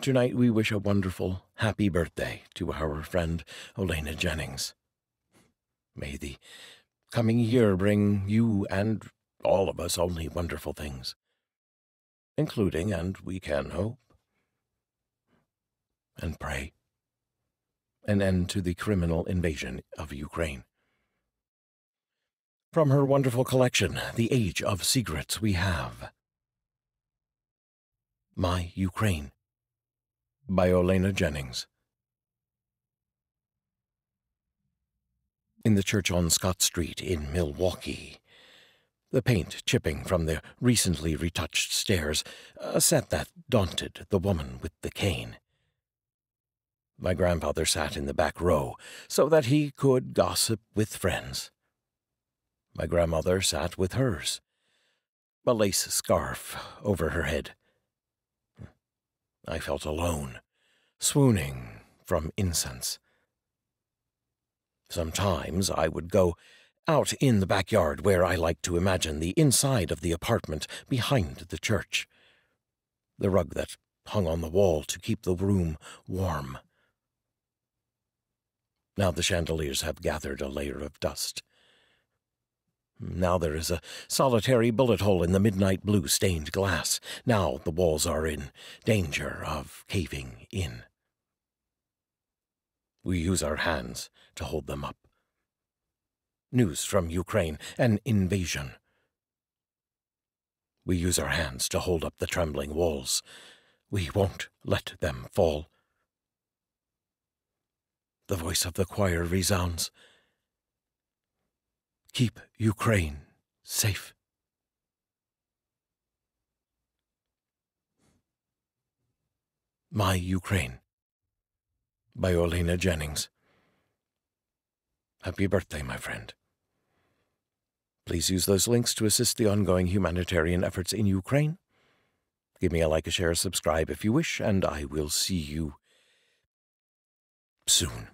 Tonight we wish a wonderful, happy birthday to our friend Olena Jennings. May the coming year bring you and all of us only wonderful things, including, and we can hope and pray, an end to the criminal invasion of Ukraine. From her wonderful collection, The Age of Secrets, we have My Ukraine by Olena Jennings. In the church on Scott Street in Milwaukee, the paint chipping from the recently retouched stairs, uh, a set that daunted the woman with the cane. My grandfather sat in the back row so that he could gossip with friends. My grandmother sat with hers, a lace scarf over her head. I felt alone, swooning from incense. Sometimes I would go out in the backyard where I liked to imagine the inside of the apartment behind the church. The rug that hung on the wall to keep the room warm. Now the chandeliers have gathered a layer of dust. Now there is a solitary bullet hole in the midnight blue stained glass. Now the walls are in danger of caving in. We use our hands to hold them up. News from Ukraine, an invasion. We use our hands to hold up the trembling walls. We won't let them fall. The voice of the choir resounds. Keep Ukraine safe. My Ukraine by Olena Jennings. Happy birthday, my friend. Please use those links to assist the ongoing humanitarian efforts in Ukraine. Give me a like, a share, a subscribe if you wish, and I will see you soon.